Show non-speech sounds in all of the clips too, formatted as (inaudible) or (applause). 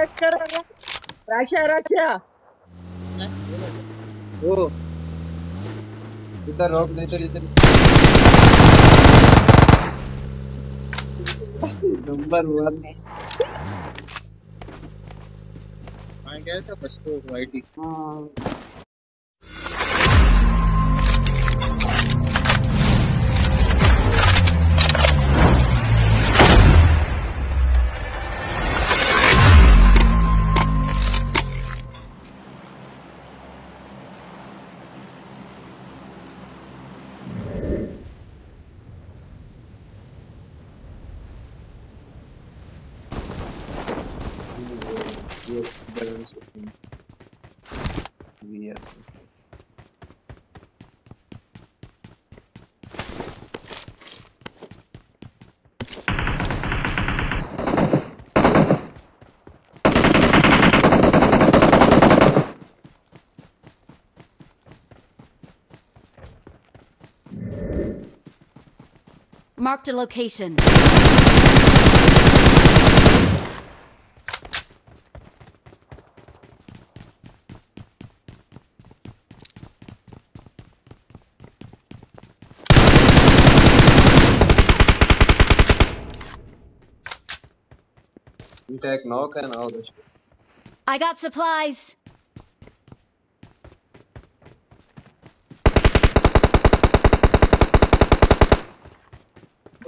Rush कर Russia Russia. ओ इधर रोक दे इधर इधर नंबर वन। मैं गया था बस तो वाइटी हाँ। Marked a location. You take knock and all this. I got supplies.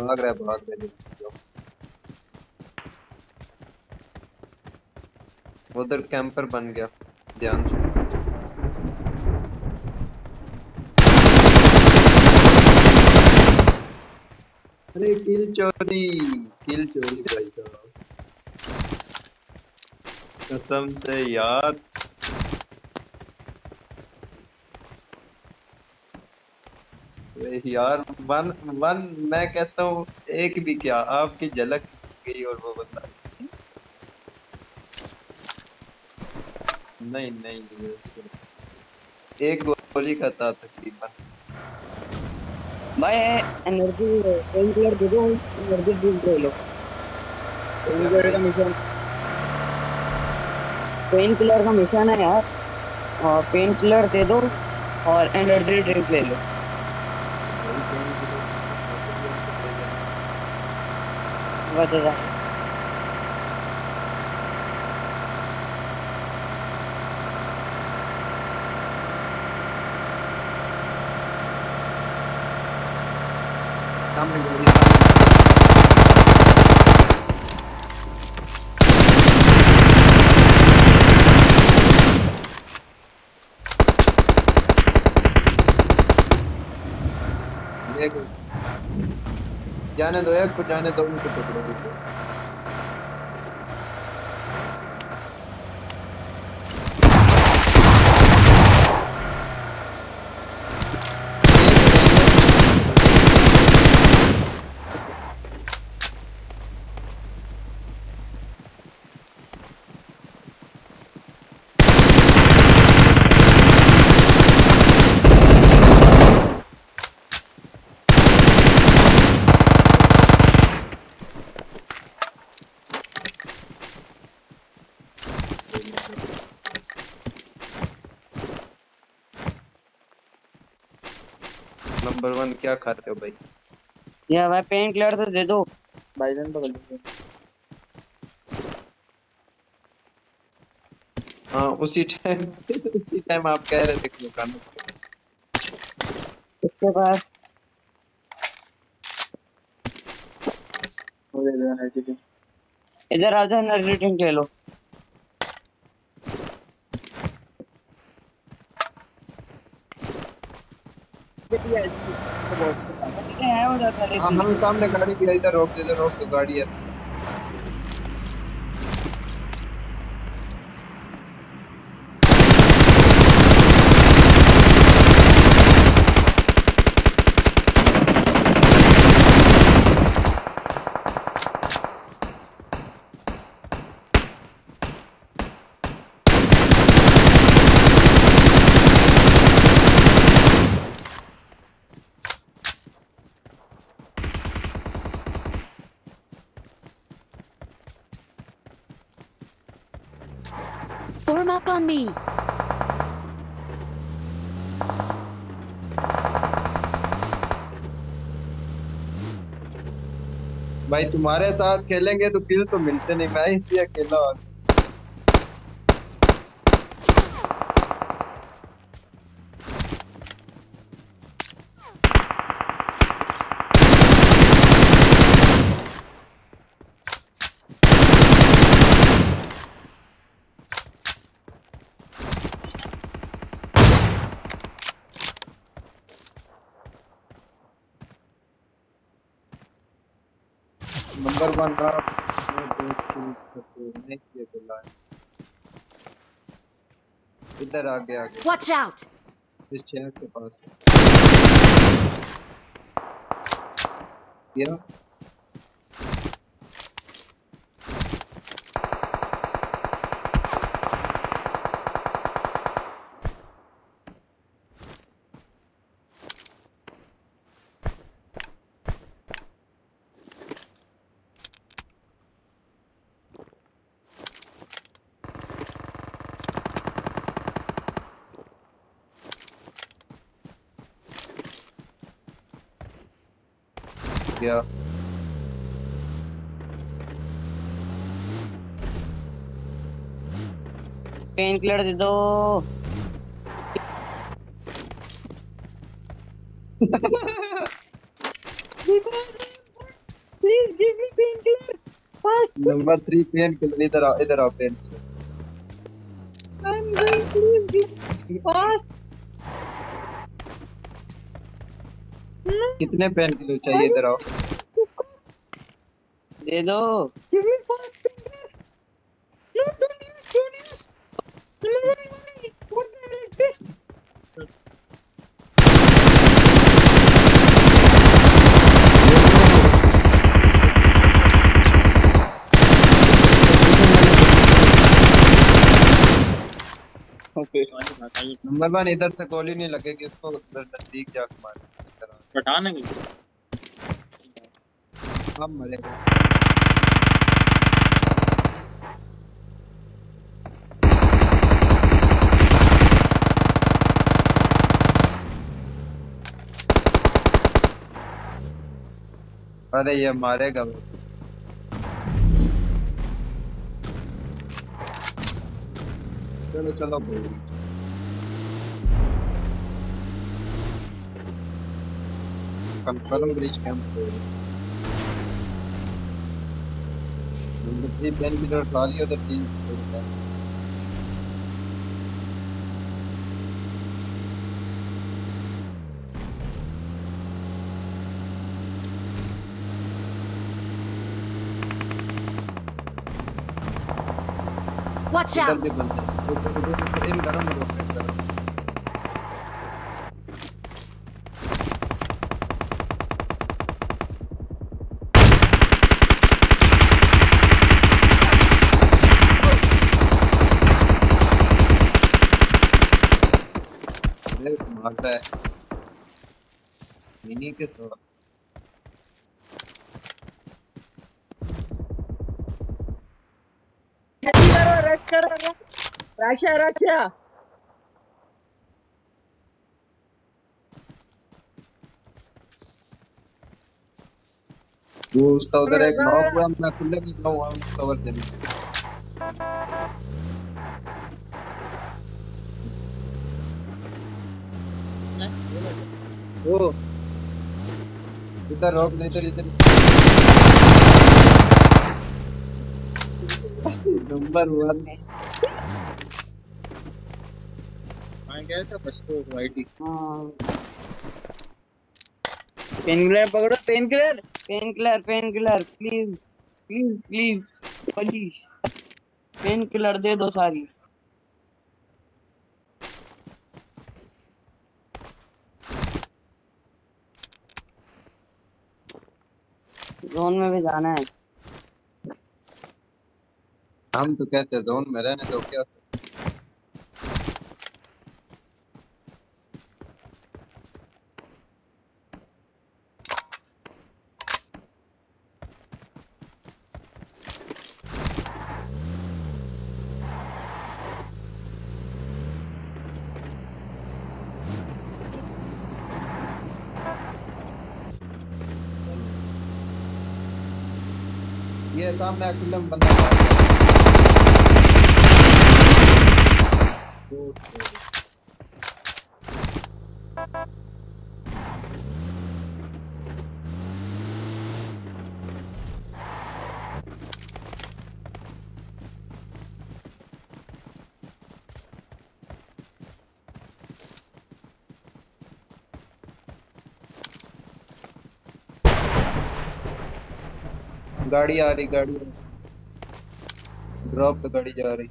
भाग रहा है, भाग रहा है उधर कैंपर बन गया, ध्यान से। अरे, किल चोरी किल चोरी भाई साहब। कसम से यार। यार वन वन मैं कहता हूँ एक भी क्या? आपकी झलक गई और वो बंदा नहीं नहीं ये- एक गोली का था तकरीबन। भाई एनर्जी पेन किलर दे दो एनर्जी ड्रिंक ले लो पेन किलर का मिशन पेन किलर का मिशन है यार। और पेन किलर दे दो और एनर्जी ड्रिंक ले लो वही कहीं भी लोग- दे देना। बस ऐसा सामने गोली सामने एक जाने दो यार जाने दो उनको पकड़ो। नंबर वन क्या खाते हो भाई? या भाई पेन किलर तो दे दो। भाईजान पकड़ लीजिए। हाँ उसी टाइम उसी टाइम आप कह रहे थे कि दुकान इसके पास वो दे दो एनर्जी ड्रिंक इधर आ जाओ एनर्जी ड्रिंक ले लो है उधर पहले हाँ हम सामने गाड़ी भी है, इधर रोक दे इधर रोक दो गाड़ी है। Form up on me. भाई, तुम्हारे साथ खेलेंगे तो किल तो मिलते नहीं मैं इसलिए अकेला आ नंबर वन आप। इधर आगे आगे वॉच आउट इस शहर के पास। या? या पेन किलर दे दो। Please give me painkiller fast number three painkiller इधर आओ इधर आओ pain I am going please give fast कितने पेन किलर चाहिए इधर आओ दे। दो नंबर वन इधर से गोली नहीं लगेगी उसको उधर नज़दीक जाकर मार। पठान है हम मरेगा अरे ये मारेगा चलो चलो भाई कंफर्म ब्रिज कैंप पे नंबर थ्री पेन की तरफ़ उठा लिया तो टीम Watch out! साथ। करो रश करो। Russia Russia. वो उसका उधर एक नॉक हुआ मैं खुले निकला हुआ हूँ कवर देने ओ इधर रोक नहीं तो इधर। Number one. मैं गया था बच्चों वाईटी पेन किलर पकड़ो painkiller. Painkiller painkiller please please please please painkiller दे दो सारी। जोन में भी जाना है। हम तो कहते हैं जोन में रहने तो क्या? ये सामने खुले में बंदा गाड़ी आ रही गाड़ी ड्रॉप पे गाड़ी जा रही।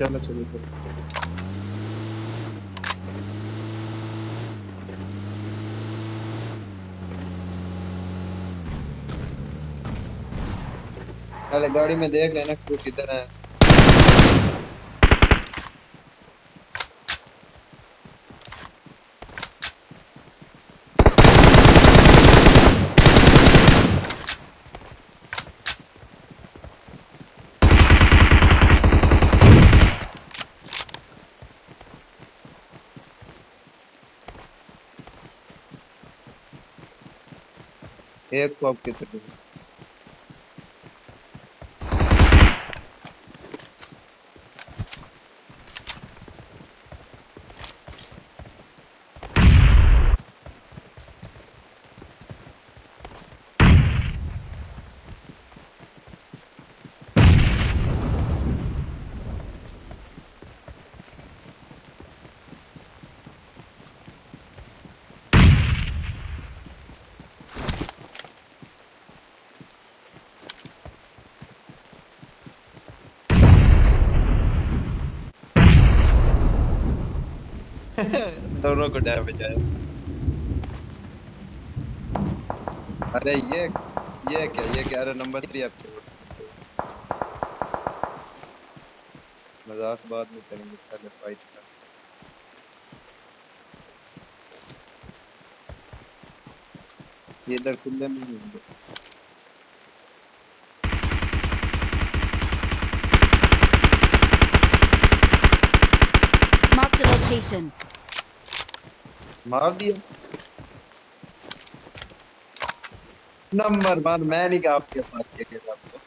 चलो चलो चलो। पहले गाड़ी में देख लेना क्रू किधर है। एक को आपकी तरफ़ (laughs) दोनों को डैमेज आया अरे ये ये क्या ये क्या नंबर थ्री आपके मज़ाक बाद में करेंगे, पहले फाइट कर ये इधर खुले में नहीं होंगे। Location. मार दिया। नंबर वन मैं नहीं कहा आपके पास के आपको।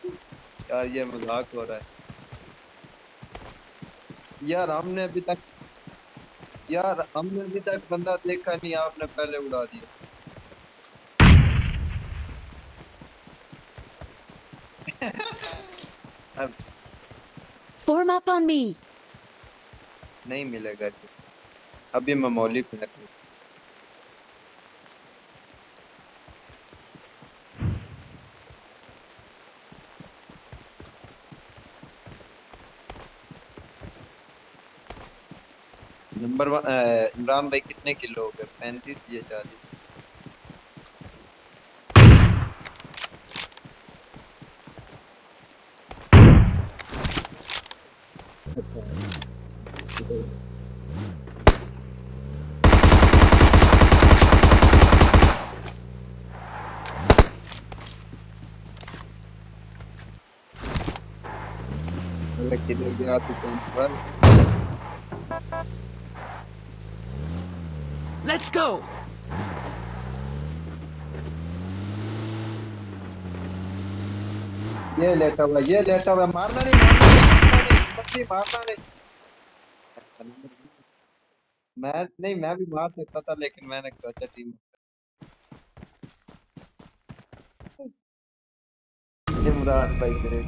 यार ये मज़ाक हो रहा है। यार हमने अभी तक यार हमने अभी तक बंदा देखा नहीं आपने पहले उड़ा दिया। (laughs) Form up on me. नहीं मिलेगा। अभी मैं मौली पे नंबर इमरान भाई कितने किलो हो गए? पैंतीस या चालीस? किधर गया तू कौन पर Let's go! ये लेटा हुआ, ये लेटा हुआ, मारना नहीं मारना नहीं मारना नहीं मैं नहीं, मैं भी मार सकता था, लेकिन मैंने सोचा टीम इमरान भाई ग्रेट